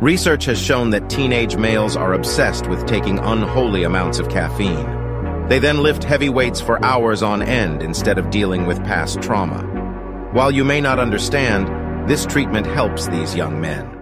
Research has shown that teenage males are obsessed with taking unholy amounts of caffeine. They then lift heavy weights for hours on end instead of dealing with past trauma. While you may not understand, this treatment helps these young men.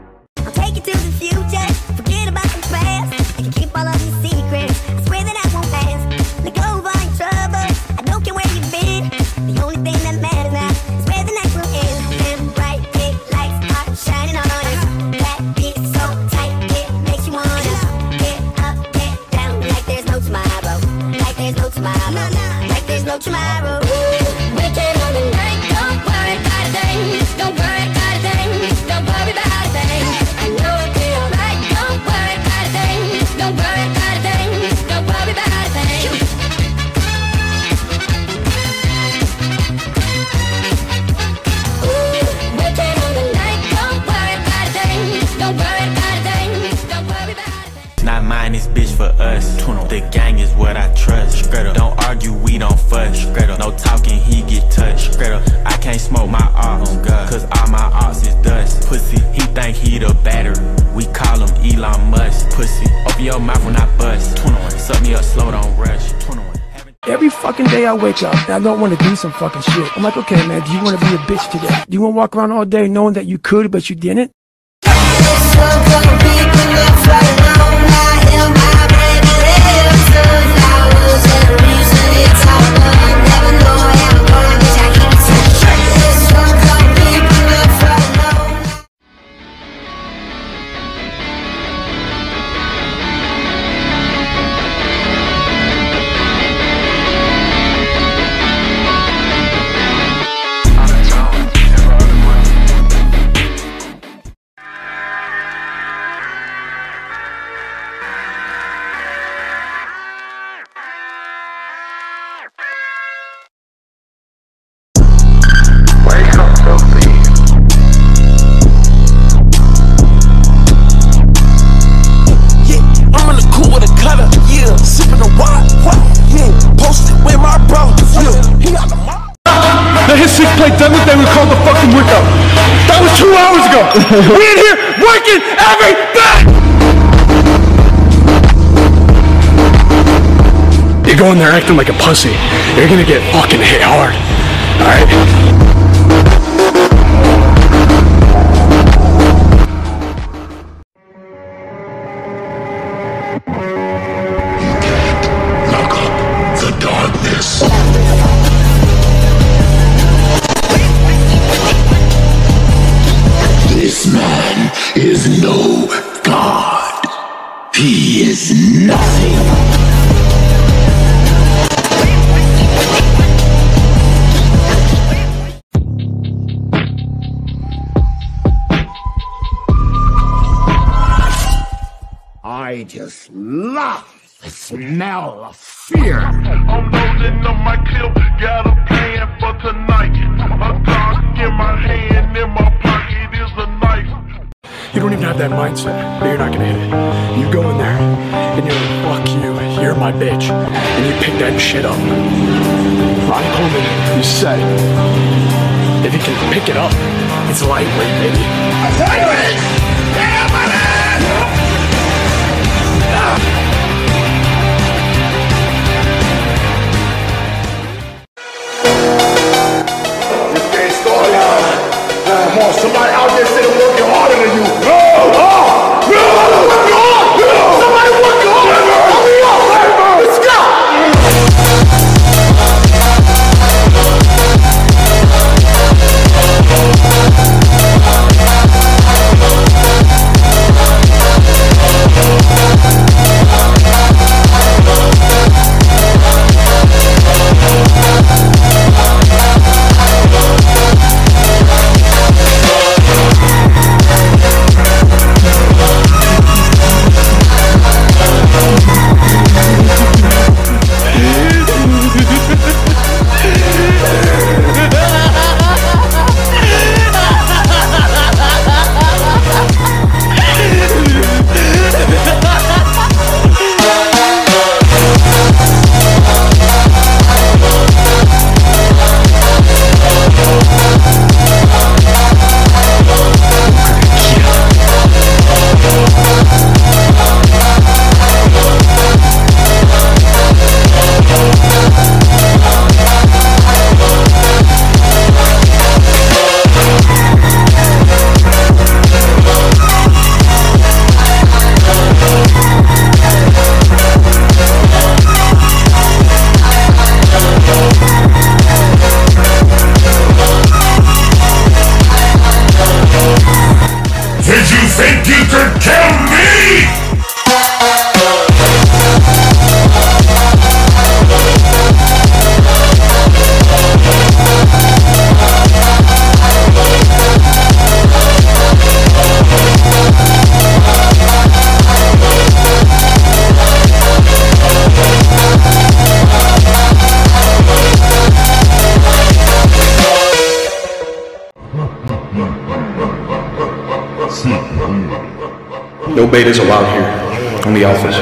Day I wake up and I don't want to do some fucking shit. I'm like, okay, man, do you want to be a bitch today? Do you want to walk around all day knowing that you could, but you didn't? Fucking workout. That was two hours ago. we in here working every day. You go in there acting like a pussy, you're gonna get fucking hit hard. Alright? This man is no god. He is nothing. I just love the smell of fear. You have that mindset that you're not gonna hit it. You go in there and you're like, fuck you, you're my bitch. And you pick that shit up. Ronnie Coleman, you said, if you can pick it up, it's lightweight, baby. Uh, come on, somebody out there sitting You think you could kill me? Betas allowed here. Only alphas.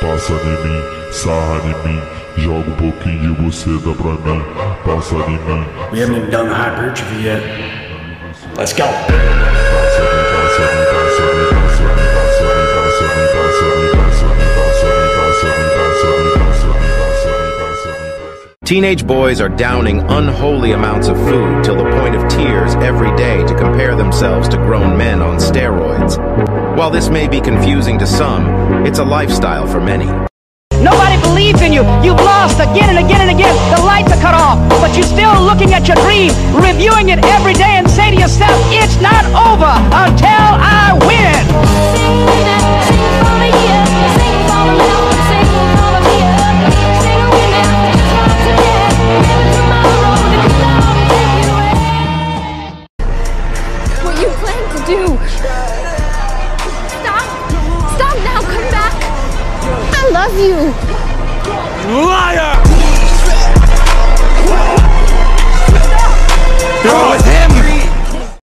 Passa em mim, sarra em mim, joga um pouquinho de você dá pra mim. Passa em mim, We haven't even done the hypertrophy yet. Let's go. Teenage boys are downing unholy amounts of food till the point of tears every day to compare themselves to grown men on steroids. While this may be confusing to some, it's a lifestyle for many. Nobody believes in you. You've lost again and again and again. The lights are cut off, but you're still looking at your dream, reviewing it every day, and say to yourself, it's not over until I win. Stop! Stop now! Come back! I love you! Liar!